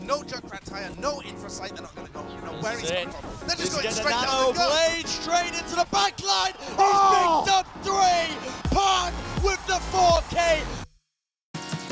No Junkrat tire, no Infra-Sight. They're not going to go. You know where This he's is coming it. from. They're He's just going straight a down the gut. blade straight into the back line. He's Oh! picked up three. Park with the 4K.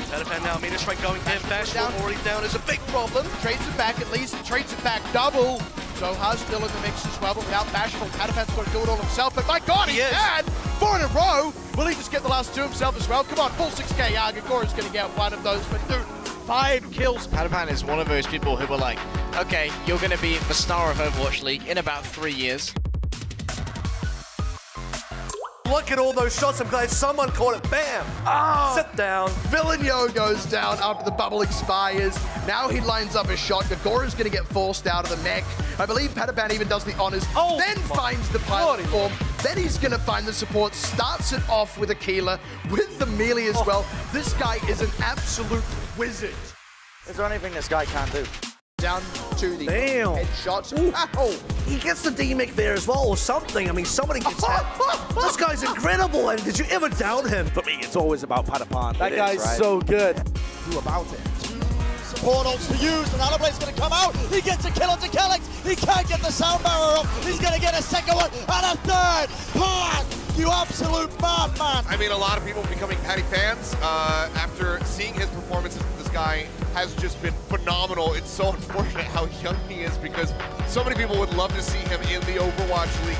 Patiphan now, Meteor Strike going in, Bash down. already down is a big problem. Trades it back at least, trades it back double. Zoha's still in the mix as well, but without Bashful, Patiphan's got to do it all himself. But my god, he, He can! Four in a row! Will he just get the last two himself as well? Come on, full 6k. Yeah, Gagora's going to get one of those, but dude, five kills. Patiphan is one of those people who were like, okay, you're going to be the star of Overwatch League in about three years. Look at all those shots. I'm glad someone caught it. Bam! Ah! Sit down. Villanyo goes down after the bubble expires. Now he lines up his shot. Gagora's going to get forced out of the mech. I believe Patiphan even does the honors, Oh then finds the pilot God. form. Then he's going to find the support, starts it off with Aquila, with the melee as Oh. well. This guy is an absolute wizard. Is there anything this guy can't do? Down to the Damn. headshots. Ow! He gets the D-Mic there as well, or something. I mean, somebody gets hit. this guy's incredible, and did you ever doubt him? For me, it's always about Patiphan. That It is, guy's right? so good. Who about it? Support ults to use. The nano blade's going to come out. He gets a kill onto Kellex. He can't get the sound barrier up. He's going to get a second one and a third. Park, you absolute madman. I mean, a lot of people becoming Patty fans uh, after seeing his performances. This guy has just been phenomenal. It's so unfortunate how young he is because so many people would love to see him in the Overwatch League.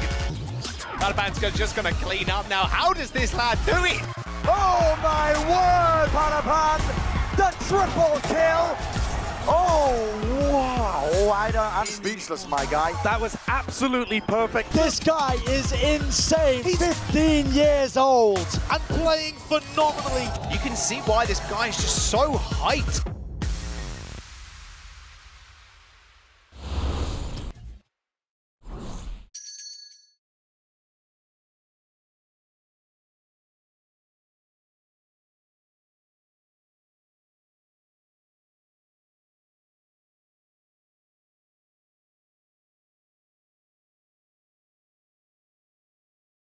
Patiphan's go- just going to clean up now. How does this lad do it? Oh my word, Patiphan! The triple kill! Oh wow! Oh, I don't, I'm speechless, my guy. That was absolutely perfect. This guy is insane. He's 15 years old and playing phenomenally. You can see why this guy is just so hyped.